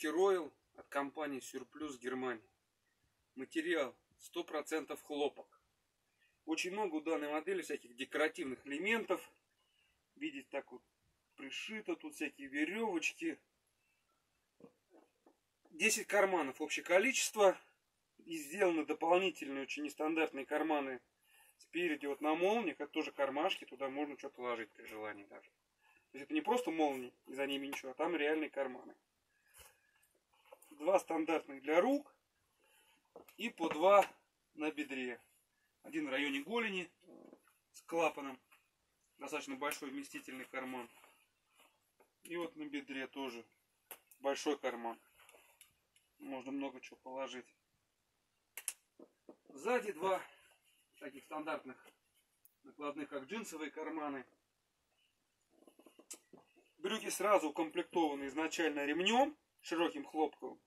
Брюки Royal от компании Surplus Германия. Материал 100% хлопок. Очень много у данной модели всяких декоративных элементов. Видите, так вот пришито, тут всякие веревочки. 10 карманов общее количество. И сделаны дополнительные, очень нестандартные карманы спереди вот на молнии, как тоже кармашки, туда можно что-то ложить при желании даже. То есть это не просто молнии, и за ними ничего, а там реальные карманы. Два стандартных для рук и по два на бедре. Один в районе голени с клапаном. Достаточно большой вместительный карман. И вот на бедре тоже большой карман. Можно много чего положить. Сзади два таких стандартных накладных, как джинсовые карманы. Брюки сразу укомплектованы изначально ремнем, широким хлопковым.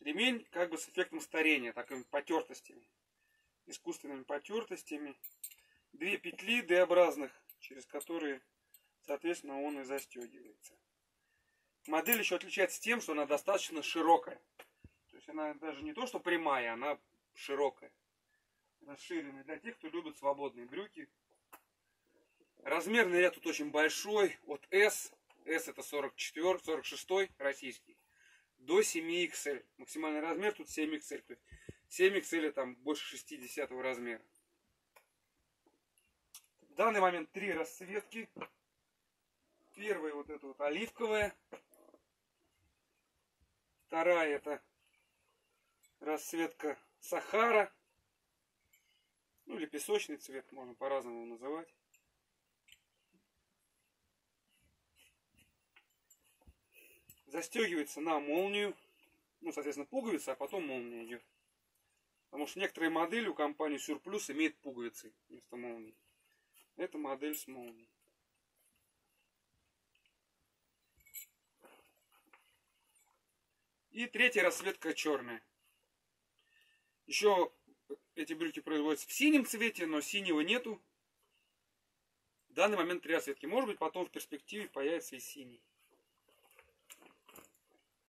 Ремень как бы с эффектом старения, такими потертостями, искусственными потертостями. Две петли D-образных, через которые, соответственно, он и застегивается. Модель еще отличается тем, что она достаточно широкая. То есть она даже не то, что прямая, она широкая. Расширенная для тех, кто любит свободные брюки. Размерный ряд тут очень большой, от S S это 44, 46 российский, до 7XL. Максимальный размер тут 7XL. То есть 7XL там больше 60 размера. В данный момент три расцветки. Первая вот эта вот оливковая. Вторая это расцветка Сахара. Ну или песочный цвет, можно по-разному называть. Застегивается на молнию. Ну, соответственно, пуговица, а потом молния идет. Потому что некоторые модели у компании Surplus имеют пуговицы вместо молнии. Это модель с молнией. И третья расцветка черная. Еще эти брюки производятся в синем цвете, но синего нету. В данный момент три расцветки. Может быть, потом в перспективе появится и синий.